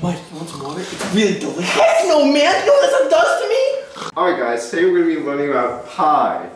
What? You want some water? It's really delicious. Heck no, man. You know what that does to me? Alright guys, today we're going to be learning about pi.